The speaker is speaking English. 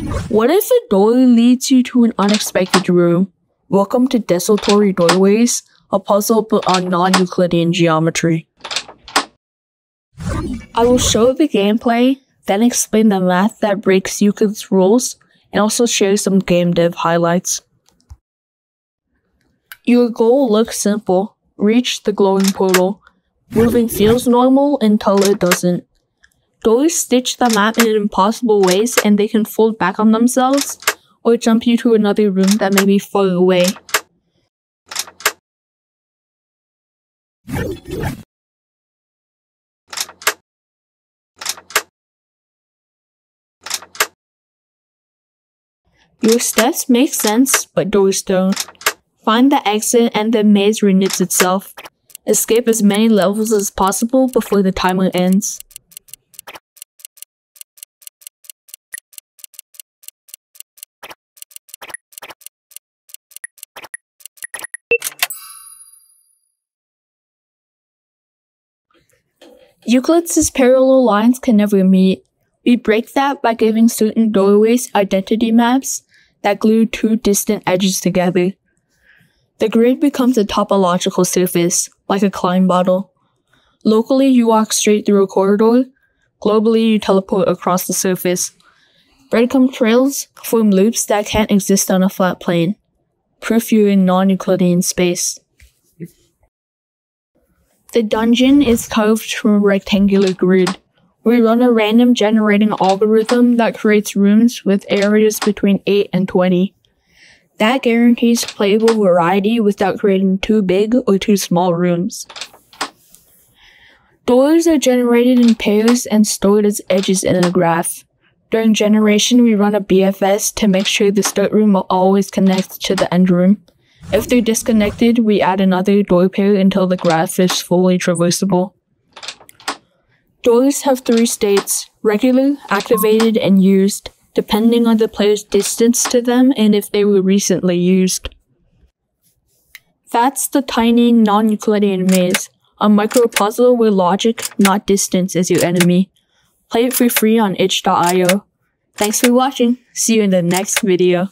What if a door leads you to an unexpected room? Welcome to Desultory Doorways, a puzzle but on non-Euclidean geometry. I will show the gameplay, then explain the math that breaks Euclid's rules, and also share some game dev highlights. Your goal looks simple. Reach the glowing portal. Moving feels normal until it doesn't. Doors stitch the map in impossible ways and they can fold back on themselves or jump you to another room that may be far away. Your steps make sense, but doors don't. Find the exit and the maze reknits itself. Escape as many levels as possible before the timer ends. Euclid's parallel lines can never meet. We break that by giving certain doorways identity maps that glue two distant edges together. The grid becomes a topological surface, like a Klein bottle. Locally, you walk straight through a corridor. Globally, you teleport across the surface. Breadcrumb trails form loops that can't exist on a flat plane. Proof you're in non-Euclidean space. The dungeon is carved from a rectangular grid. We run a random generating algorithm that creates rooms with areas between 8 and 20. That guarantees playable variety without creating too big or too small rooms. Doors are generated in pairs and stored as edges in a graph. During generation, we run a BFS to make sure the start room will always connect to the end room. If they're disconnected, we add another door pair until the graph is fully traversable. Doors have three states, regular, activated, and used, depending on the player's distance to them and if they were recently used. That's the tiny non-Euclidean maze, a micro puzzle where logic, not distance, is your enemy. Play it for free on itch.io. Thanks for watching. See you in the next video.